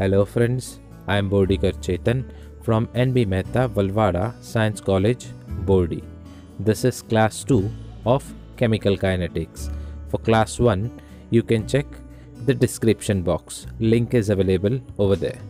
Hello friends, I am Bordikar Chetan from NB Mehta Valvada Science College, Bordi. This is class 2 of Chemical Kinetics. For class 1, you can check the description box. Link is available over there.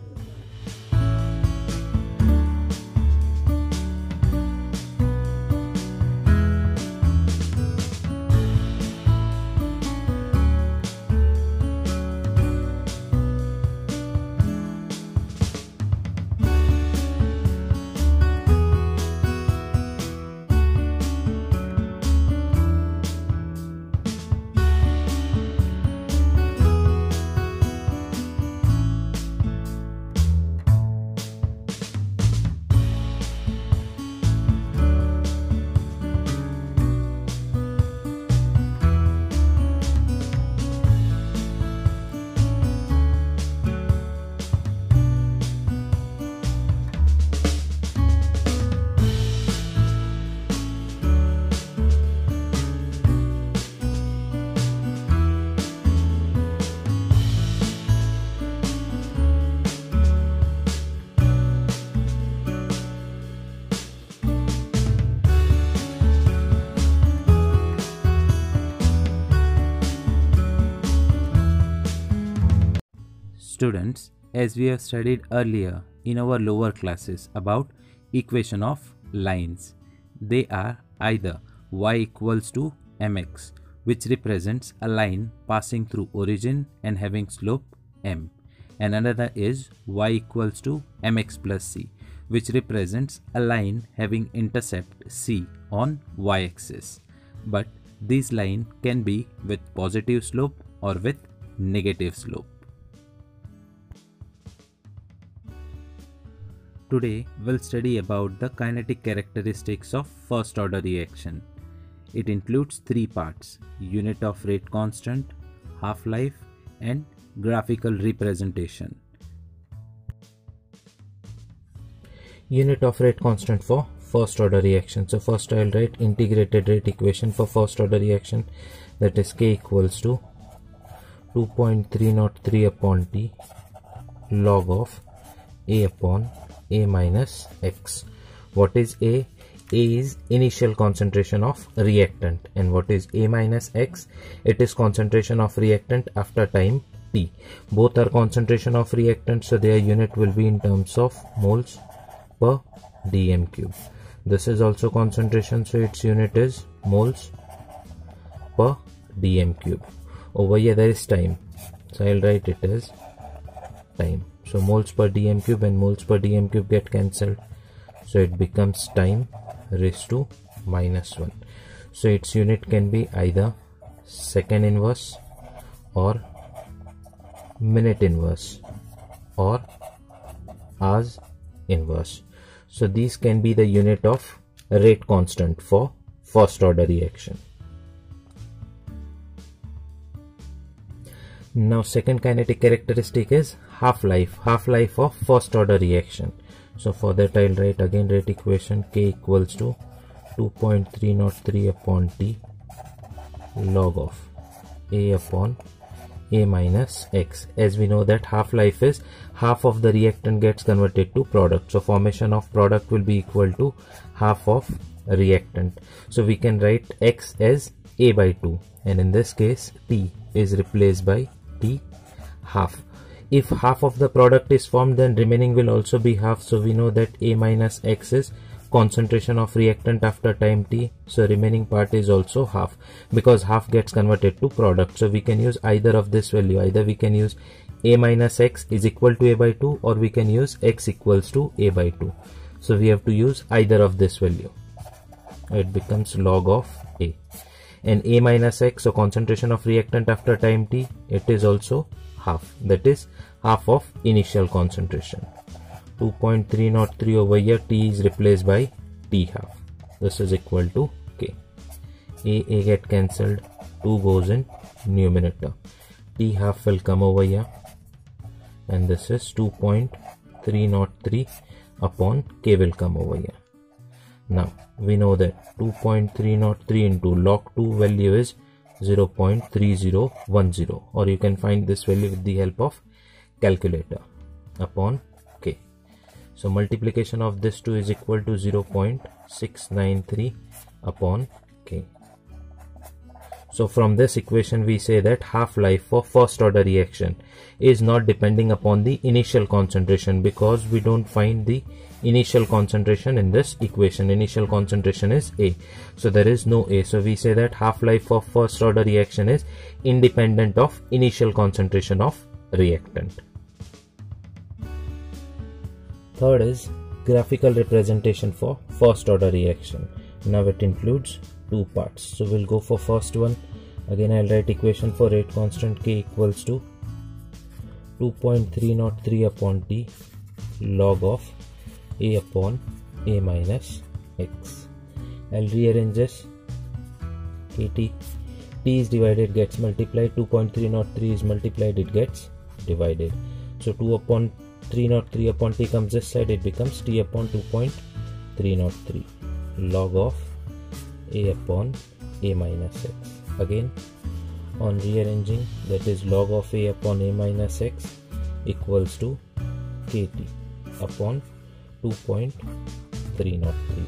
Students, as we have studied earlier in our lower classes about equation of lines, they are either y equals to mx which represents a line passing through origin and having slope m and another is y equals to mx plus c which represents a line having intercept c on y-axis. But this line can be with positive slope or with negative slope. Today we'll study about the kinetic characteristics of first order reaction. It includes three parts, unit of rate constant, half-life and graphical representation. Unit of rate constant for first order reaction. So first I'll write integrated rate equation for first order reaction that is k equals to 2.303 upon t log of a upon a minus x. What is a? A is initial concentration of reactant. And what is a minus x? It is concentration of reactant after time t. Both are concentration of reactant so their unit will be in terms of moles per dm cube. This is also concentration so its unit is moles per dm cube. Over here there is time. So i'll write it as time so moles per dm cube and moles per dm cube get cancelled. So it becomes time raised to minus 1 so its unit can be either second inverse or minute inverse or hours inverse. So these can be the unit of rate constant for first order reaction now second kinetic characteristic is half-life half-life of first order reaction. So for that i'll write again rate equation k equals to 2.303 upon t log of a upon a minus x. As we know that half-life is half of the reactant gets converted to product. So formation of product will be equal to half of reactant. So we can write x as a by 2 and in this case t is replaced by t half. If half of the product is formed then remaining will also be half. So we know that a minus x is concentration of reactant after time t. So remaining part is also half because half gets converted to product. So we can use either of this value. Either we can use a minus x is equal to a by 2 or we can use x equals to a by 2 so we have to use either of this value. It becomes log of a and a minus x so concentration of reactant after time t it is also half. That is half of initial concentration. 2.303 over here t is replaced by t half. This is equal to k. A a get cancelled. 2 goes in numerator. T half will come over here. And this is 2.303 upon k will come over here now we know that 2.303 into log 2 value is 0.3010 or you can find this value with the help of calculator upon k. So multiplication of this two is equal to 0.693 upon k. So from this equation we say that half-life for first order reaction is not depending upon the initial concentration because we don't find the initial concentration in this equation. Initial concentration is a. So there is no a. So we say that half-life of first order reaction is independent of initial concentration of reactant. Third is graphical representation for first order reaction. Now it includes two parts. So we'll go for first one. Again I'll write equation for rate constant k equals to 2.303 upon t log of a upon a minus x. I'll rearrange this. Kt t. Is divided gets multiplied. 2.303 is multiplied. It gets divided. So 2 upon 303 upon t comes this side. It becomes t upon 2.303 log of a upon a minus x. Again on rearranging that is log of a upon a minus x equals to kt upon 2.303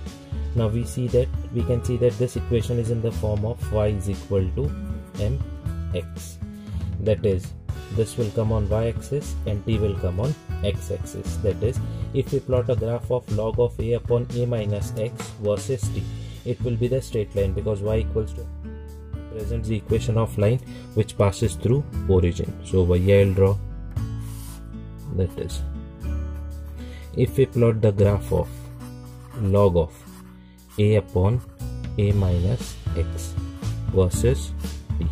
now we see that we can see that this equation is in the form of y is equal to mx that is this will come on y-axis and t will come on x-axis. That is if we plot a graph of log of a upon a minus x versus t it will be the straight line because y equals to presents the equation of line which passes through origin. So over here I'll draw. That is if we plot the graph of log of a upon a minus x versus b,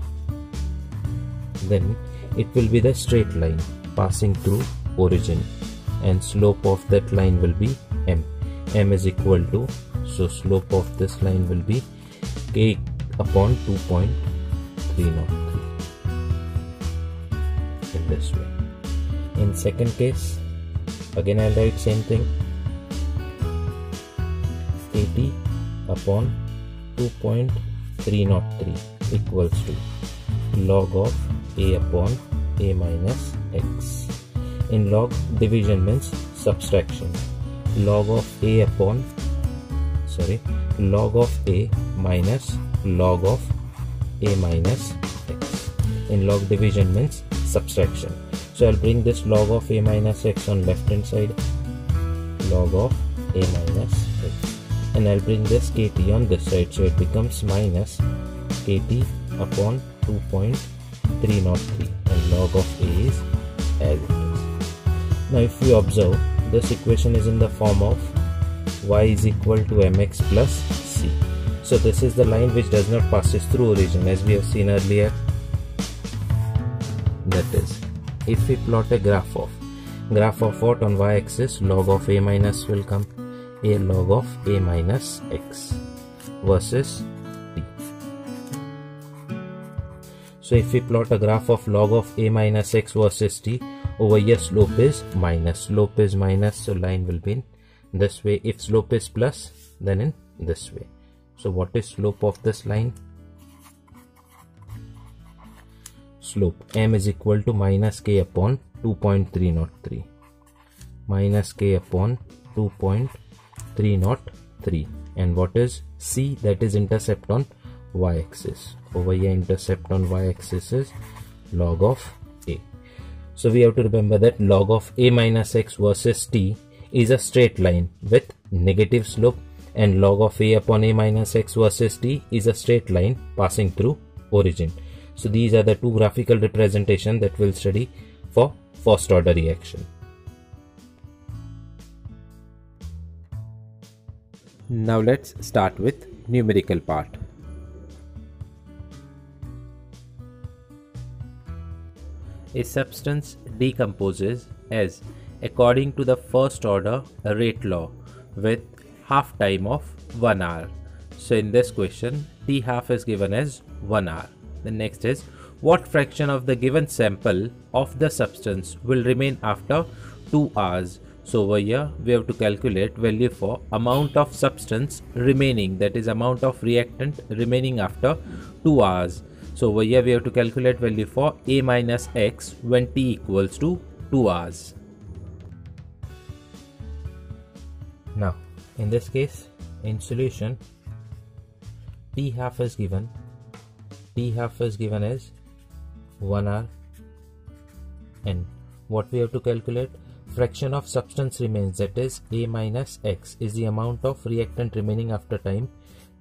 then it will be the straight line passing through origin and slope of that line will be m. m is equal to so slope of this line will be k upon 2.303 in this way. In second case again I'll write same thing. Kt upon 2.303 equals to log of a upon a minus x. In log division means subtraction. Log of a upon sorry log of a minus log of a minus x. In log division means subtraction so I'll bring this log of a minus x on left hand side log of a minus x and I'll bring this kt on this side so it becomes minus kt upon 2.303 and log of a is as it is. Now if you observe this equation is in the form of y is equal to mx plus c. So this is the line which does not passes through origin as we have seen earlier. That is, if we plot a graph of graph of what on y-axis log of a minus will come a log of a minus x versus t. So if we plot a graph of log of a minus x versus t over here slope is minus slope is minus so line will be in this way. If slope is plus then in this way. So what is slope of this line slope. M is equal to minus k upon 2.303 minus k upon 2.303 and what is c? That is intercept on y-axis. Over here intercept on y-axis is log of a. So we have to remember that log of a minus x versus t is a straight line with negative slope. And log of a upon a minus x versus t is a straight line passing through origin. So these are the two graphical representation that we'll study for first order reaction. Now let's start with numerical part. A substance decomposes as according to the first order rate law with half time of 1 hour. So in this question T half is given as 1 hour. The next is what fraction of the given sample of the substance will remain after 2 hours. So over here we have to calculate value for amount of substance remaining that is amount of reactant remaining after 2 hours. So over here we have to calculate value for A minus X when T equals to 2 hours. now in this case in solution t half is given t half is given as 1 hour what we have to calculate? Fraction of substance remains that is a minus x is the amount of reactant remaining after time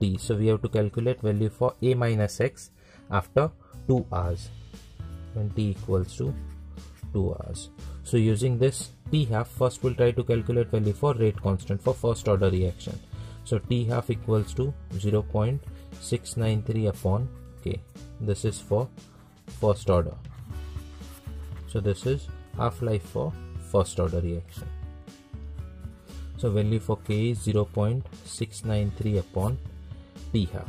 t. So we have to calculate value for a minus x after 2 hours when t equals to 2 hours so using this t half first we'll try to calculate value for rate constant for first order reaction. So t half equals to 0.693 upon k this is for first order. So this is half-life for first order reaction so value for k is 0.693 upon t half.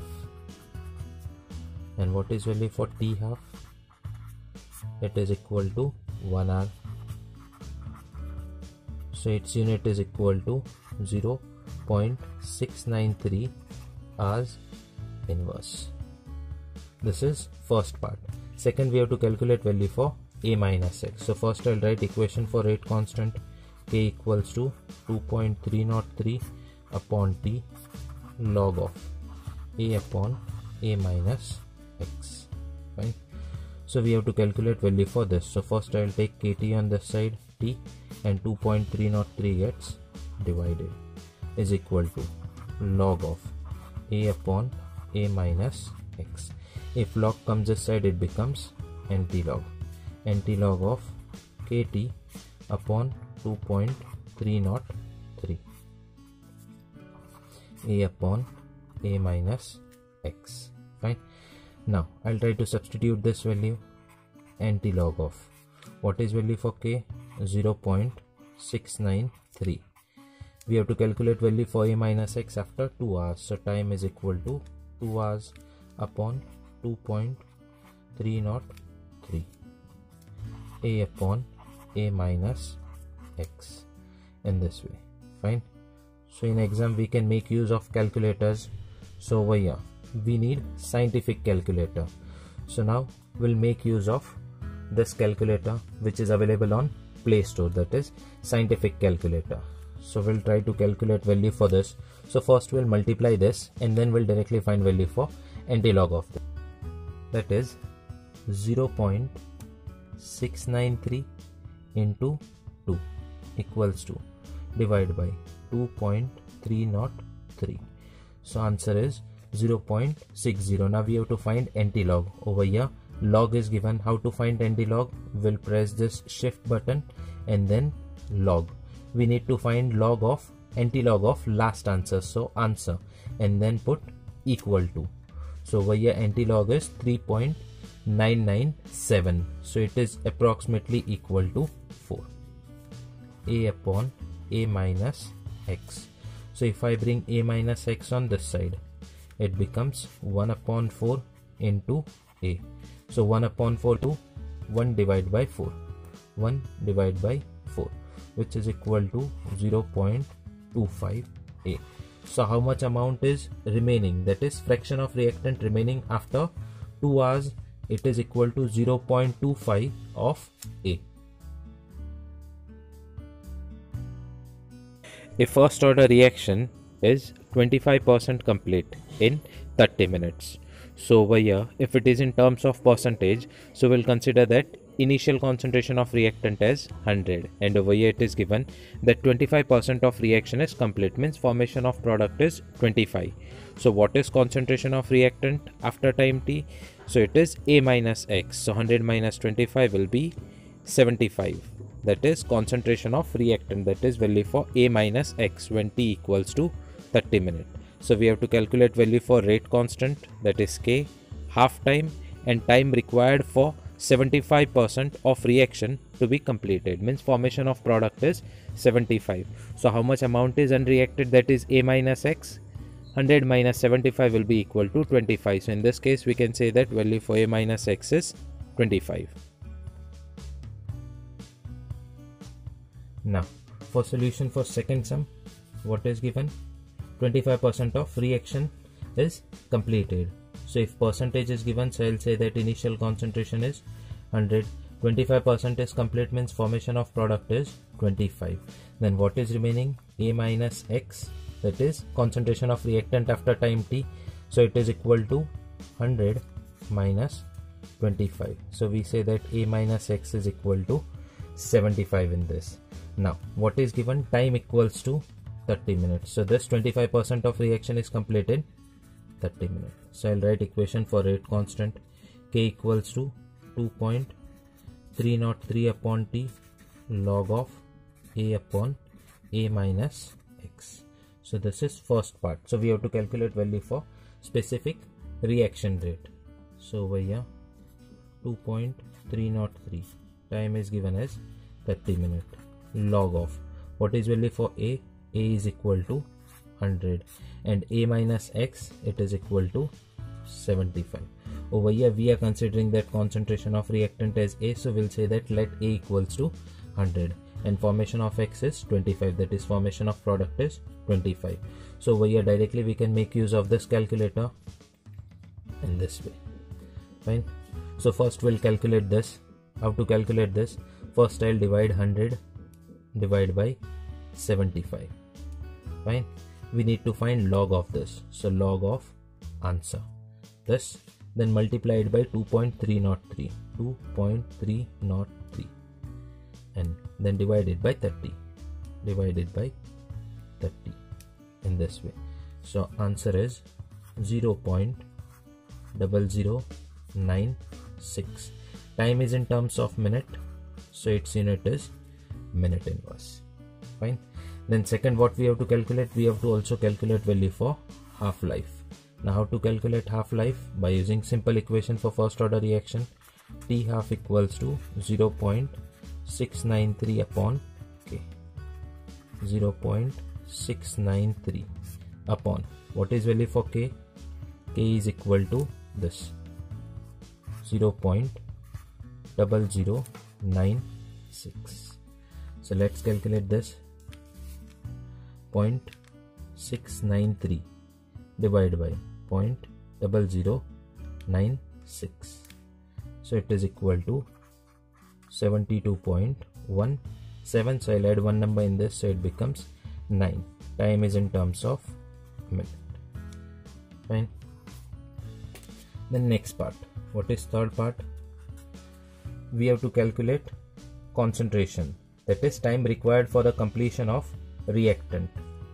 And what is value for t half? It is equal to 1 hour so its unit is equal to 0.693 hours inverse this is first part. Second we have to calculate value for a minus x. So first i'll write equation for rate constant. K equals to 2.303 upon t log of a upon a minus x. Fine. So we have to calculate value for this. So first i'll take kt on this side t and 2.303 gets divided is equal to log of a upon a minus x if log comes this side it becomes anti-log. Anti-log of kt upon 2.303 a upon a minus x. Fine. Now i'll try to substitute this value anti-log of. What is value for k? 0.693 we have to calculate value for a minus x after 2 hours. So time is equal to 2 hours upon 2.303 a upon a minus x in this way. Fine. So in exam we can make use of calculators. So over here we need scientific calculator. So now we'll make use of this calculator which is available on play store that is scientific calculator. So we'll try to calculate value for this. So first we'll multiply this and then we'll directly find value for anti-log of this that is 0.693 into 2 equals to divided by 2.303 so answer is 0.60 now we have to find anti-log. Over here log is given. How to find anti-log? We'll press this shift button and then log. We need to find log of anti-log of last answer. So answer and then put equal to so over here anti-log is 3.997 so it is approximately equal to 4 a upon a minus x. So if I bring a minus x on this side it becomes 1 upon 4 into a. So 1 upon 4 to 1 divided by 4 1 divided by 4 which is equal to 0.25 a so how much amount is remaining that is fraction of reactant remaining after 2 hours it is equal to 0.25 of a A first order reaction is 25% complete in 30 minutes. So over here, if it is in terms of percentage, so we'll consider that initial concentration of reactant as 100 and over here it is given that 25% of reaction is complete means formation of product is 25 so what is concentration of reactant after time t? So it is a minus x. So 100 minus 25 will be 75 that is concentration of reactant. That is value for a minus x when t equals to 30 minute. So we have to calculate value for rate constant. That is k half time and time required for 75% of reaction to be completed. Means formation of product is 75 so how much amount is unreacted? That is a minus x. 100 minus 75 will be equal to 25 so in this case we can say that value for a minus x is 25 now for solution for second sum what is given? 25% of reaction is completed so if percentage is given so i'll say that initial concentration is 100 25% is complete means formation of product is 25 then what is remaining? A minus x that is concentration of reactant after time t. So it is equal to 100 minus 25 so we say that a minus x is equal to 75 in this. Now what is given? Time equals to 30 minutes. So this 25% of reaction is completed 30 minutes so I'll write equation for rate constant. K equals to 2.303 upon t log of a upon a minus x. So this is first part. So we have to calculate value for specific reaction rate. So over here 2.303 time is given as 30 minute log of. What is value for a? A is equal to 100 and a minus x it is equal to 75 over here we are considering that concentration of reactant as a so we'll say that let a equals to 100 and formation of x is 25 that is formation of product is 25 so over here directly we can make use of this calculator in this way. Fine? So first we'll calculate this. How to calculate this? First I'll divide 100 divide by 75 fine we need to find log of this. So log of answer. This then multiply it by 2.303 2.303 and then divide it by 30 divided by 30 in this way. So answer is 0. 0096 time is in terms of minute. So its unit is minute inverse. Fine then second what we have to calculate we have to also calculate value for half-life. Now how to calculate half-life? By using simple equation for first order reaction t half equals to 0.693 upon k. 0.693 upon. What is value for k? K is equal to this. 0.0096 so let's calculate this 0.693 divided by 0.0096 so it is equal to 72.17 so I'll add one number in this so it becomes 9 time is in terms of minute. Fine. Then next part. What is third part? We have to calculate concentration. That is time required for the completion of reactant.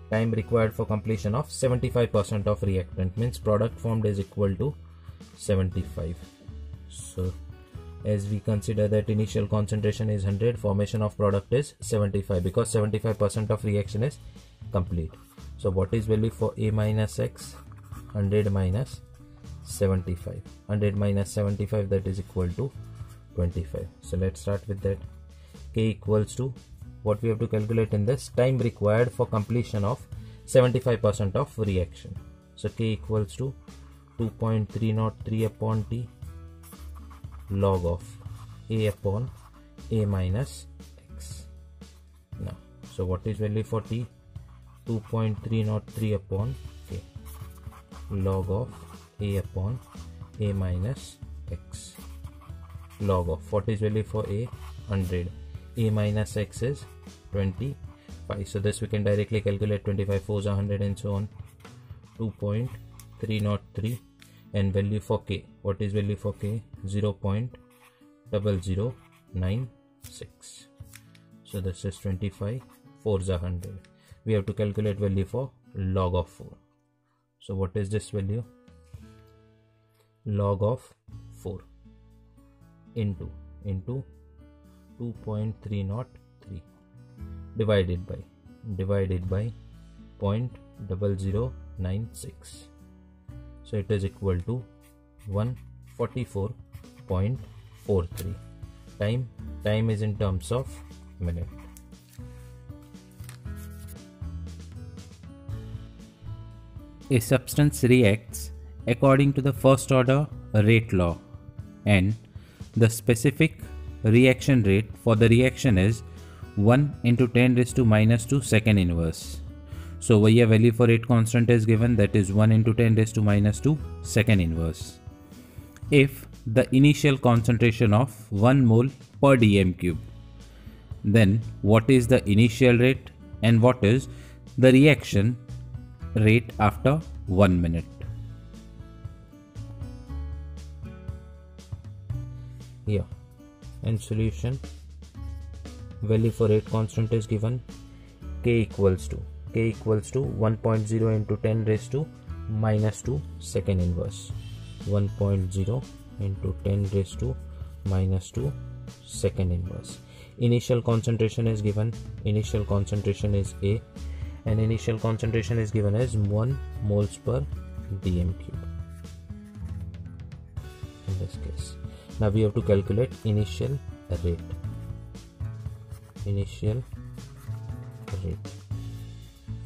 Time required for completion of 75% of reactant means product formed is equal to 75 so as we consider that initial concentration is 100 formation of product is 75 because 75% of reaction is complete. So what is value for a minus x? 100 minus 75 100 minus 75 that is equal to 25 so let's start with that. K equals to what we have to calculate in this time required for completion of 75% of reaction. So k equals to 2.303 upon t log of a upon a minus x. Now so what is value for t? 2.303 upon k. Log of a upon a minus x. Log of what is value for a? 100 a minus x is 25 so this we can directly calculate. 25 4s 100 and so on. 2.303 and value for k. What is value for k? 0 0.0096 so this is 25 4s 100 we have to calculate value for log of 4 so what is this value? Log of 4 into into 2.303 divided by divided by 0.0096 so it is equal to 144.43 time time is in terms of minute. A substance reacts according to the first order rate law and the specific reaction rate for the reaction is 1 into 10 raised to minus 2 second inverse. So over here value for rate constant is given that is 1 into 10 raised to minus 2 second inverse. If the initial concentration of 1 mole per dm cube then what is the initial rate and what is the reaction rate after 1 minute. Here in solution. Value for rate constant is given. K equals to k equals to 1.0 into 10 raised to minus 2 second inverse. 1.0 into 10 raised to minus 2 second inverse. Initial concentration is given. Initial concentration is a. And initial concentration is given as 1 moles per dm cube. In this case now we have to calculate initial rate. Initial rate.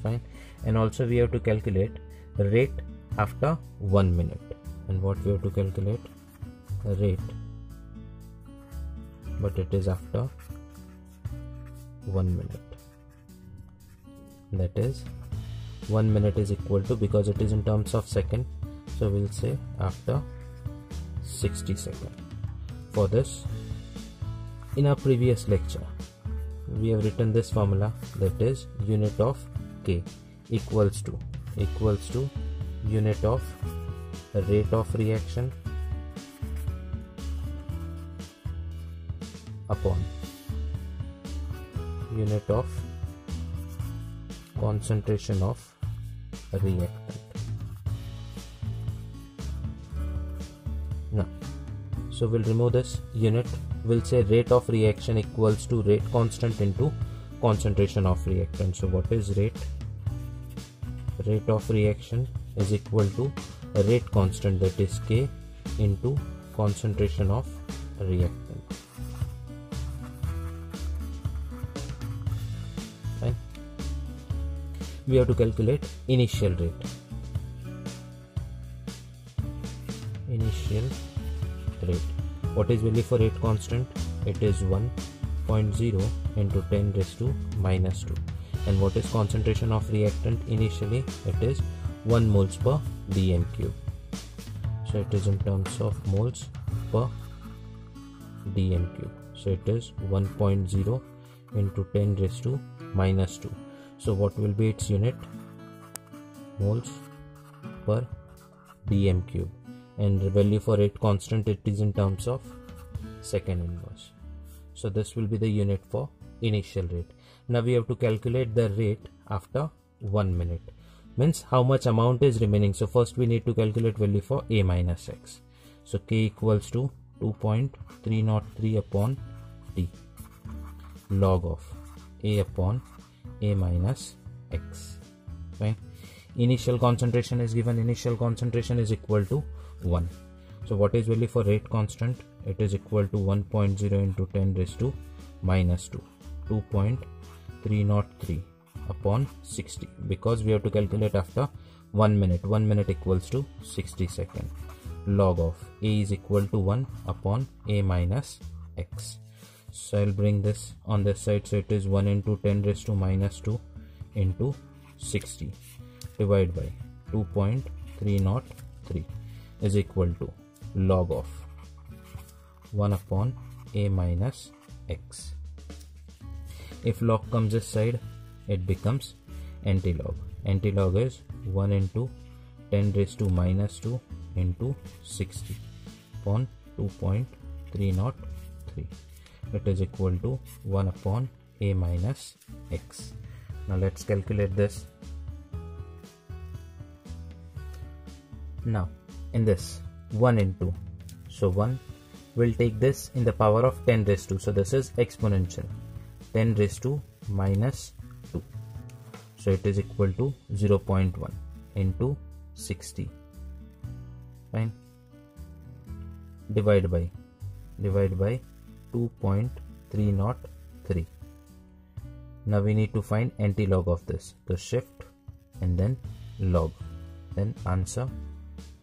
Fine. And also we have to calculate rate after 1 minute. And what we have to calculate? Rate. But it is after 1 minute. That is 1 minute is equal to because it is in terms of second so we'll say after 60 second for this. In our previous lecture we have written this formula that is unit of k equals to equals to unit of rate of reaction upon unit of concentration of reactant so we'll remove this unit we'll say rate of reaction equals to rate constant into concentration of reactant so what is rate? Rate of reaction is equal to rate constant that is k into concentration of reactant we have to calculate initial rate. Initial rate what is value for rate constant? It is 1.0 into 10 raised to minus 2 and what is concentration of reactant? Initially it is 1 moles per dm cube. So it is in terms of moles per dm cube. So it is 1.0 into 10 raised to minus 2 so what will be its unit? Moles per dm cube and the value for rate constant it is in terms of second inverse. So this will be the unit for initial rate. Now we have to calculate the rate after 1 minute. Means how much amount is remaining? So first we need to calculate value for a minus x. So k equals to 2.303 upon t. Log of a upon a minus x. Right initial concentration is given. Initial concentration is equal to 1 so what is value for rate constant? It is equal to 1.0 into 10 raised to minus 2 2.303 upon 60 because we have to calculate after 1 minute. 1 minute equals to 60 second. Log of a is equal to 1 upon a minus x. So I'll bring this on this side. So it is 1 into 10 raised to minus 2 into 60 divided by 2.303 is equal to log of 1 upon a minus x. If log comes this side it becomes antilog. Antilog is 1 into 10 raised to minus 2 into 60 upon 2.303 it is equal to 1 upon a minus x. Now let's calculate this. Now in this 1 into. So 1 will take this in the power of 10 raised to so this is exponential. 10 raised to minus 2 so it is equal to 0.1 into 60 fine. Divide by divide by 2.303 now we need to find anti-log of this. So shift and then log. Then answer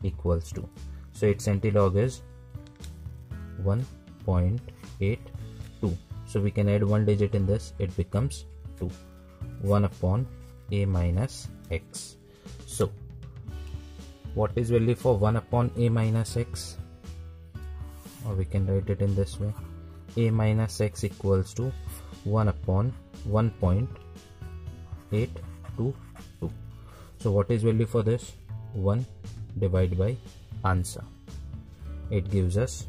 equals to. So its anti-log is 1.82 so we can add one digit in this it becomes 2 1 upon a minus x. So what is value for 1 upon a minus x? Or we can write it in this way. A minus x equals to 1 upon 1.822 so what is value for this? 1 divided by answer. It gives us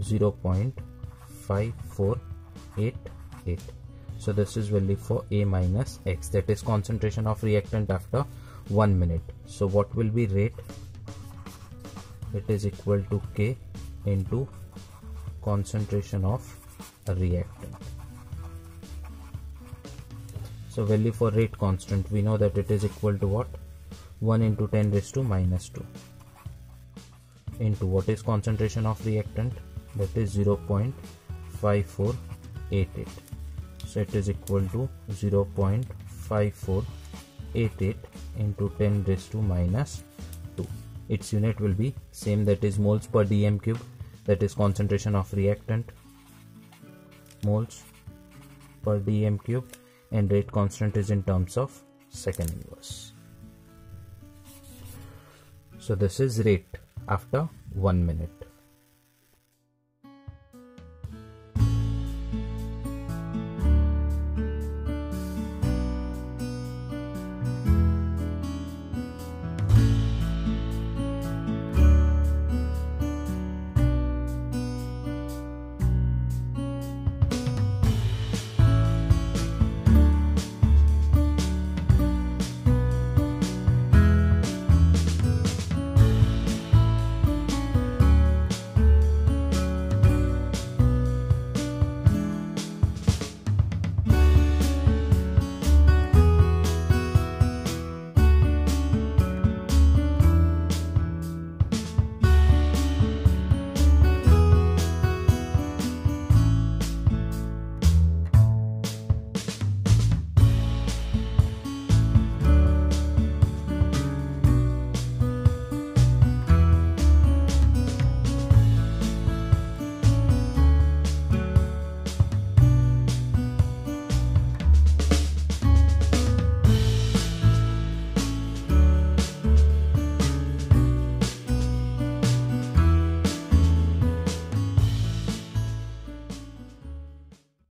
0.5488 so this is value for a minus x. That is concentration of reactant after 1 minute. So what will be rate? It is equal to k into concentration of reactant. So value for rate constant. We know that it is equal to what 1 into 10 raised to minus 2 into what is concentration of reactant? That is 0.5488 so it is equal to 0.5488 into 10 raised to minus 2 its unit will be same that is moles per dm cube that is concentration of reactant. Moles per dm cube and rate constant is in terms of second inverse so this is rate after 1 minute